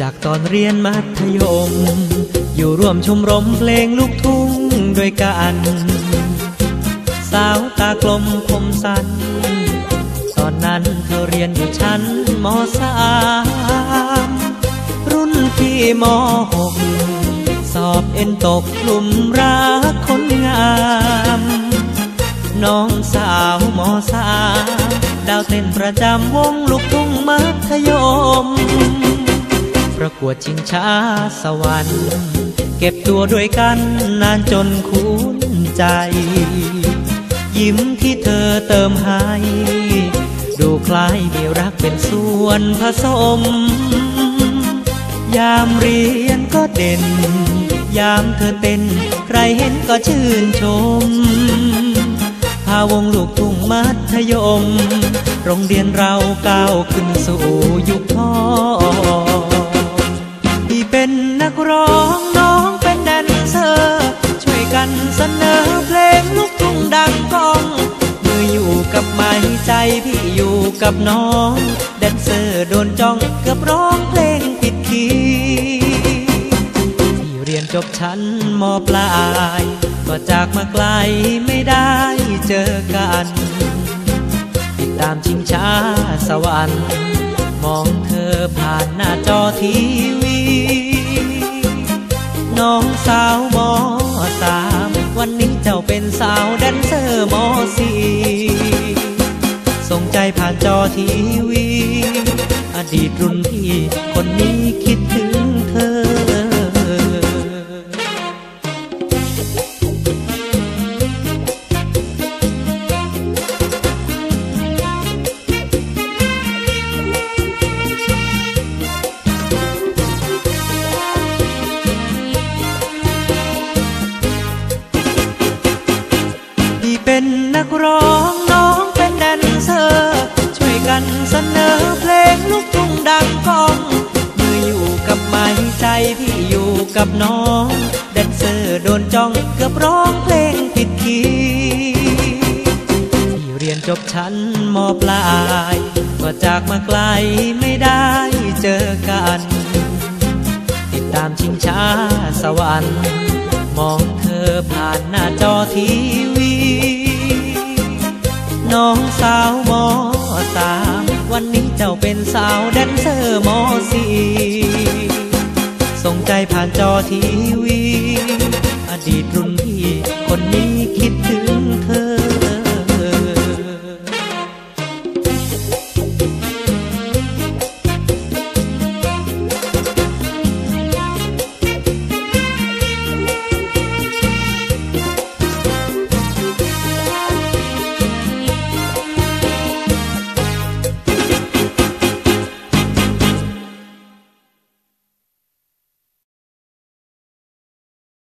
จากตอนเรียนมัธยม อยู่ร่วมชมรมเพลงลูกทุ่งด้วยกัน สาวตากลมคมสัน ตอนนั้นเธอเรียนอยู่ชั้นมสามรุ่นพี่มหกสอบเอ็นตกกลุ่มรักคนงาม น้องสาวมสามดาวเต้นประจำวงลูกทุ่งมัธยม กวดชิงช้าสวรรค์ เก็บตัวด้วยกันนานจนคุ้นใจ ยิ้มที่เธอเติมให้ ดูคล้ายมีรักเป็นส่วนผสม ยามเรียนก็เด่น ยามเธอเต้นใครเห็นก็ชื่นชม พาวงลูกทุ่งมัธยม โรงเรียนเราก้าวขึ้นสู่ยุคทองพี่เป็นนั กร้องน้องเป็นแดนเซอร์ ช่วยกันเสนอเพลงลูกทุ่งดังก้อง มืออยู่กับไม้ใจพี่อยู่กับน้อง แดนเซอร์โดนจ้องเกือบร้องเพลงผิดคีที่เรียนจบชั้นมปลาย ก็จากมาไกลไม่ได้เจอกัน ติดตามชิงช้าสวรรค์มองเธอผ่านหน้าจอที มอร์มสี่ส่งใจผ่านจอทีวี อดีตรุ่นพี่คนนี้คิดถึง กับน้องแดนเซอร์โดนจ้องเกือบร้องเพลงผิดคีย์พี่เรียนจบชั้นมปลาย ก็จากมาไกลไม่ได้เจอกัน ติดตามชิงช้าสวรรค์ มองเธอผ่านหน้าจอทีวี น้องสาวมสามวันนี้เจ้าเป็นสาวแดนเซอร์มสี่ ส่งใจผ่านจอทีวี อดีตรุ่นพี่ คนนี้คิดถึง